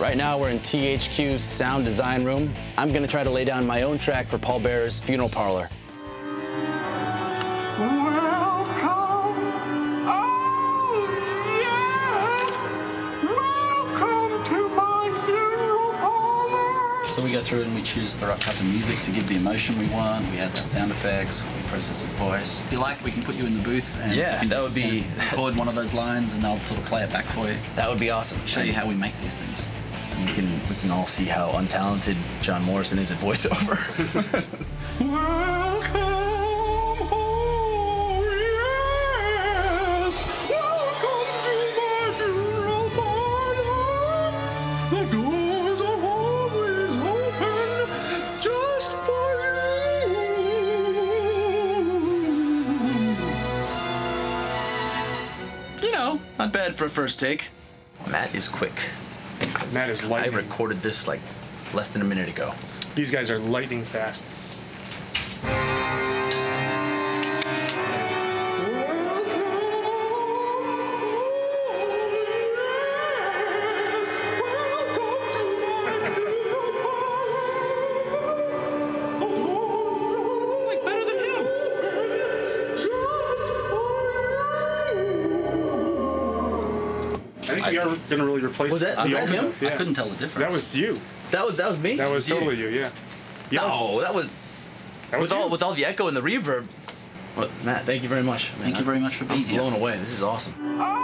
Right now, we're in THQ's sound design room. I'm gonna try to lay down my own track for Paul Bearer's funeral parlor. So we go through and we choose the right type of music to give the emotion we want. We add the sound effects. We process his voice. If you like, we can put you in the booth and Yeah, you can that would be- you know, record one of those lines and they'll sort of play it back for you. That would be awesome. Show you how we make these things. You can, we can all see how untalented John Morrison is at voiceover. Welcome Home Welcome to Murder Robert The doors of always open just for you. You know, not bad for a first take. Matt is quick. Matt is I recorded this like less than a minute ago. These guys are lightning fast. I think we are gonna really replace Was that- the was that him? Yeah. I couldn't tell the difference. That was you. That was that was me. That was you. totally you. Yeah. Yeah. No, that was that was with all with all the echo and the reverb. Well, Matt, thank you very much. man. Thank you very much for being I'm here. blown away. This is awesome. Oh,